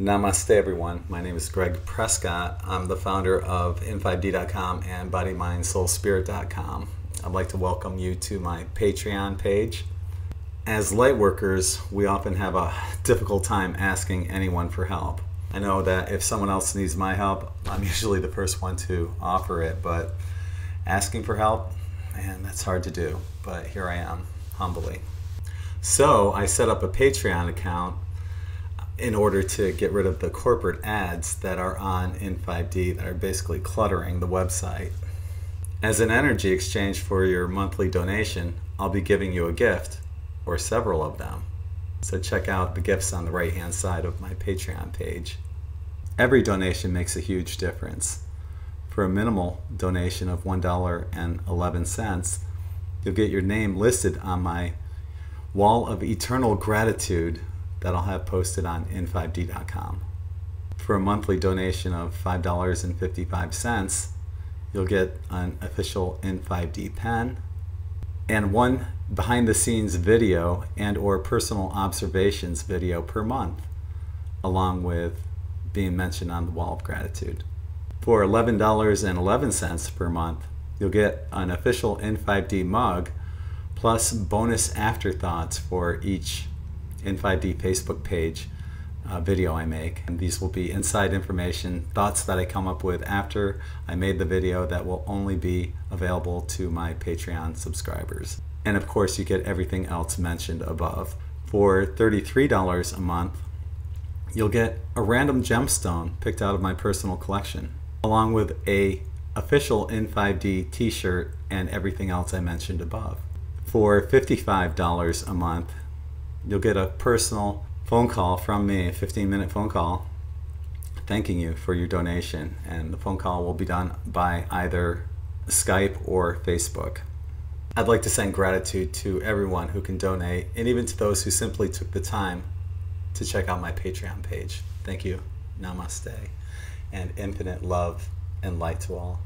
Namaste, everyone. My name is Gregg Prescott. I'm the founder of In5D.com and BodyMindSoulSpirit.com. I'd like to welcome you to my Patreon page. As lightworkers, we often have a difficult time asking anyone for help. I know that if someone else needs my help, I'm usually the first one to offer it, but asking for help, man, that's hard to do. But here I am, humbly. So I set up a Patreon account in order to get rid of the corporate ads that are on In5D that are basically cluttering the website. As an energy exchange for your monthly donation, I'll be giving you a gift or several of them. So check out the gifts on the right hand side of my Patreon page. Every donation makes a huge difference. For a minimal donation of $1.11, you'll get your name listed on my wall of eternal gratitude that I'll have posted on In5D.com. For a monthly donation of $5.55, you'll get an official In5D pen and one behind the scenes video and or personal observations video per month along with being mentioned on the wall of gratitude. For $11.11 per month, you'll get an official In5D mug plus bonus afterthoughts for each in5D Facebook page uh, video I make. And these will be inside information, thoughts that I come up with after I made the video that will only be available to my Patreon subscribers. And of course, you get everything else mentioned above. For $33 a month, you'll get a random gemstone picked out of my personal collection, along with a official In5D t-shirt and everything else I mentioned above. For $55 a month, you'll get a personal phone call from me, a 15 minute phone call, thanking you for your donation. And the phone call will be done by either Skype or Facebook. I'd like to send gratitude to everyone who can donate and even to those who simply took the time to check out my Patreon page. Thank you. Namaste. And infinite love and light to all.